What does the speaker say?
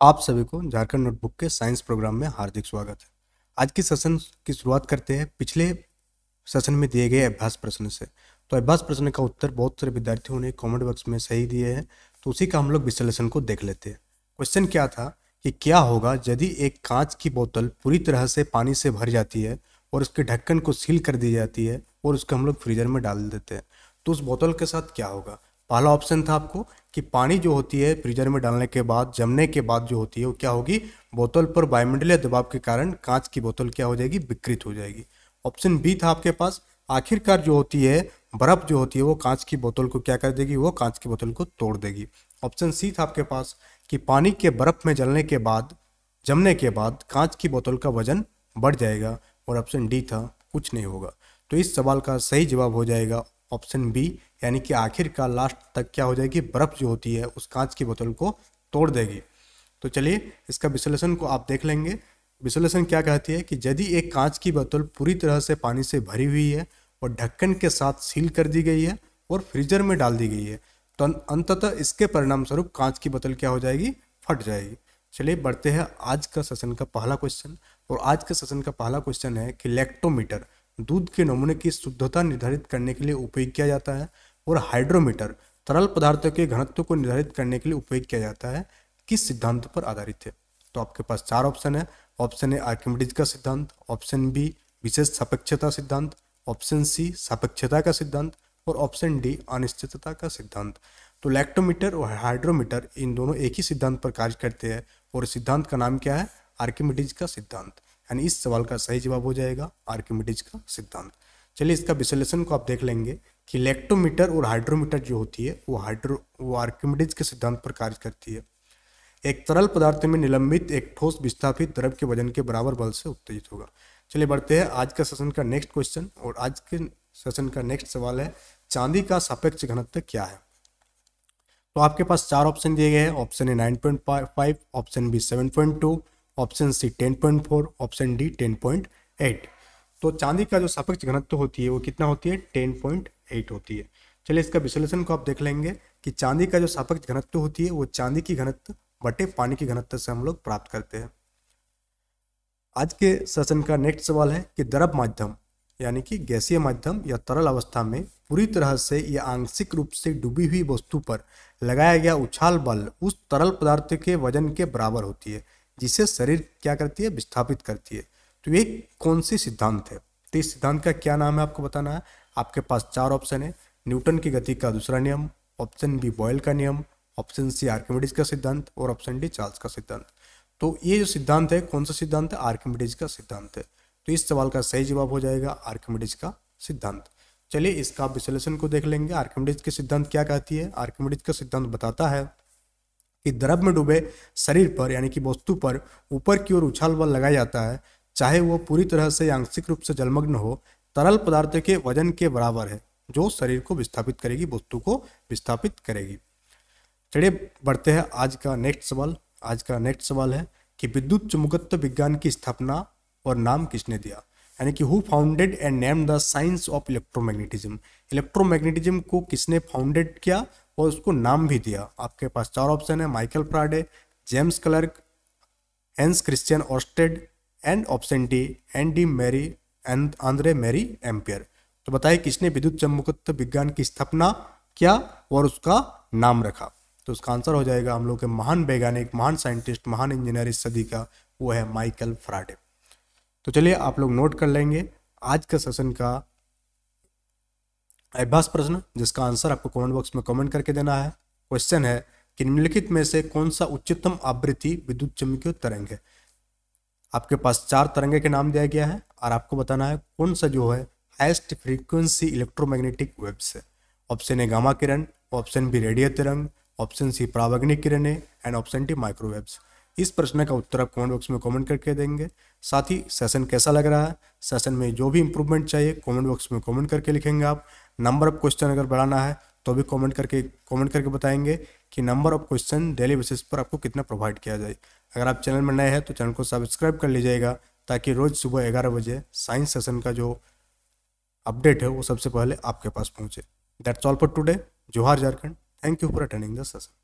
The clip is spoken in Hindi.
आप सभी को झारखंड नोटबुक के साइंस प्रोग्राम में हार्दिक स्वागत है। आज की सेशन की शुरुआत करते हैं। पिछले सेशन में दिए गए अभ्यास प्रश्न से। तो अभ्यास प्रश्न का उत्तर बहुत सारे विद्यार्थियों ने कमेंट बॉक्स में सही दिए हैं। तो उसी का हम लोग विश्लेषण को देख लेते हैं। क्वेश्चन क्या था कि क्या होगा यदि एक कांच की बोतल पूरी तरह से पानी से भर जाती है और उसके ढक्कन को सील कर दी जाती है और उसको हम लोग फ्रीजर में डाल देते हैं? तो उस बोतल के साथ क्या होगा? पहला ऑप्शन था आपको कि पानी जो होती है फ्रीजर में डालने के बाद, जमने के बाद जो होती है वो क्या होगी? बोतल पर वायुमंडलीय दबाव के कारण कांच की बोतल क्या हो जाएगी? विकृत हो जाएगी। ऑप्शन बी था आपके पास, आखिरकार जो होती है, बर्फ़ जो होती है वो कांच की बोतल को क्या कर देगी? वो कांच की बोतल को तोड़ देगी। ऑप्शन सी था आपके पास कि पानी के बर्फ़ में जलने के बाद, जमने के बाद कांच की बोतल का वज़न बढ़ जाएगा और ऑप्शन डी था, कुछ नहीं होगा। तो इस सवाल का सही जवाब हो जाएगा ऑप्शन बी यानी कि आखिरकार लास्ट तक क्या हो जाएगी? बर्फ़ जो होती है, उस कांच की बोतल को तोड़ देगी। तो चलिए, इसका विश्लेषण को आप देख लेंगे। विश्लेषण क्या कहती है कि यदि एक कांच की बोतल पूरी तरह से पानी से भरी हुई है और ढक्कन के साथ सील कर दी गई है और फ्रीजर में डाल दी गई है तो अंततः इसके परिणाम स्वरूप कांच की बोतल क्या हो जाएगी? फट जाएगी। चलिए, बढ़ते हैं आज का सेशन का पहला क्वेश्चन। और आज के सेशन का पहला क्वेश्चन है कि लेक्टोमीटर दूध के नमूने की शुद्धता निर्धारित करने के लिए उपयोग किया जाता है। और हाइड्रोमीटर तरल पदार्थों के घनत्व को निर्धारित करने के लिए उपयोग किया जाता है, किस सिद्धांत पर आधारित है? तो आपके पास चार ऑप्शन है। ऑप्शन ए, आर्किमिडीज का सिद्धांत। ऑप्शन बी, विशेष सापेक्षता सिद्धांत। ऑप्शन सी, सापेक्षता का सिद्धांत। और ऑप्शन डी, अनिश्चितता का सिद्धांत। तो लैक्टोमीटर और हाइड्रोमीटर इन दोनों एक ही सिद्धांत पर कार्य करते हैं और सिद्धांत का नाम क्या है? आर्किमिडीज का सिद्धांत। यानी इस सवाल का सही जवाब हो जाएगा आर्किमिडीज का सिद्धांत। चलिए इसका विश्लेषण को आप देख लेंगे। कि इलेक्ट्रोमीटर और हाइड्रोमीटर जो होती है, वो हाइड्रो, वो आर्किमिडीज के सिद्धांत पर कार्य करती है। एक तरल पदार्थ में निलंबित एक ठोस विस्थापित द्रव के वज़न के बराबर बल से उत्तेजित होगा। चलिए बढ़ते हैं आज का सेशन का नेक्स्ट क्वेश्चन, और आज के सेशन का नेक्स्ट सवाल है, चांदी का सापेक्ष घनत्व क्या है? तो आपके पास चार ऑप्शन दिए गए हैं, option A nine point five, option B seven point two, option C ten point four, option D ten point eight. तो चांदी का जो सापेक्ष घनत्व होती है वो कितना होती है? टेन पॉइंट एट होती है। चलिए इसका विश्लेषण को आप देख लेंगे कि चांदी का जो सापेक्ष घनत्व होती है, वो चांदी की घनत्व बटे पानी की घनत्व से हम लोग प्राप्त करते हैं। आज के सेशन का नेक्स्ट सवाल है कि द्रव माध्यम, यानी कि गैसीय माध्यम या तरल अवस्था में पूरी तरह से या आंशिक रूप से डूबी हुई वस्तु पर लगाया गया उछाल बल उस तरल पदार्थ के वज़न के बराबर होती है, जिसे शरीर क्या करती है? विस्थापित करती है। तो ये कौन सी सिद्धांत है? तो इस सिद्धांत का क्या नाम है आपको बताना है? आपके पास चार ऑप्शन है। न्यूटन की गति का दूसरा नियम, ऑप्शन बी बॉयल का नियम, ऑप्शन सी आर्किमिडीज का सिद्धांत और ऑप्शन डी चार्ल्स का सिद्धांत। तो ये जो सिद्धांत है कौन सा सिद्धांत है? आर्किमिडीज का सिद्धांत है। तो इस सवाल का सही जवाब हो जाएगा आर्किमिडीज का सिद्धांत। चलिए इसका विश्लेषण को देख लेंगे। आर्किमिडीज के सिद्धांत क्या कहती है? आर्किमिडीज का सिद्धांत बताता है कि द्रव में डूबे शरीर पर, यानी कि वस्तु पर, ऊपर की ओर उछाल बल लगाया जाता है। चाहे वो पूरी तरह से आंशिक रूप से जलमग्न हो, तरल पदार्थ के वज़न के बराबर है, जो शरीर को विस्थापित करेगी, वस्तु को विस्थापित करेगी। चलिए, बढ़ते हैं आज का नेक्स्ट सवाल। आज का नेक्स्ट सवाल है कि विद्युत चुंबकत्व विज्ञान की स्थापना और नाम किसने दिया? यानी कि who founded and named the science of electromagnetism electromagnetism को किसने फाउंडेड किया और उसको नाम भी दिया? आपके पास चार ऑप्शन है, Michael Faraday James Clerk, Hans Christian Oersted and option D and D Marie and Andre Marie, Ampere. तो बताइए किसने विद्युत चुंबकत्व विज्ञान की स्थापना किया और उसका नाम रखा? तो उसका आंसर हो जाएगा हम लोग के महान वैज्ञानिक, महान साइंटिस्ट, महान इंजीनियर इस सदी का, वो है माइकल फ्राडे। तो चलिए आप लोग नोट कर लेंगे आज का सेशन का अभ्यास प्रश्न, जिसका आंसर आपको कमेंट बॉक्स में कमेंट करके देना है। क्वेश्चन है कि निम्नलिखित में से कौन सा उच्चतम आवृत्ति विद्युत चुंबकीय तरंग है? आपके पास चार तरंगे के नाम दिया गया है और आपको बताना है कौन सा जो है हाइस्ट फ्रीक्वेंसी इलेक्ट्रोमैग्नेटिक वेब्स है। ऑप्शन ए गामा किरण ऑप्शन बी रेडियो तिरंग ऑप्शन सी प्रावग्निक किरणें एंड ऑप्शन डी माइक्रोवेव्स इस प्रश्न का उत्तर आप कमेंट बॉक्स में कमेंट करके देंगे। साथ ही सेशन कैसा लग रहा है? सेशन में जो भी इंप्रूवमेंट चाहिए कमेंट बॉक्स में कमेंट करके लिखेंगे आप। नंबर ऑफ़ क्वेश्चन अगर बढ़ाना है तो भी कमेंट करके कमेंट करके बताएँगे। कि number of question daily basis पर आपको कितना प्रोवाइड किया जाए। अगर आप चैनल में नए हैं तो चैनल को सब्सक्राइब कर लीजिएगा ताकि रोज़ सुबह ग्यारह बजे साइंस सेशन का जो अपडेट है वो सबसे पहले आपके पास पहुँचे। दैट्स ऑल फॉर टुडे जोहार Jharkhand. Thank you for attending the session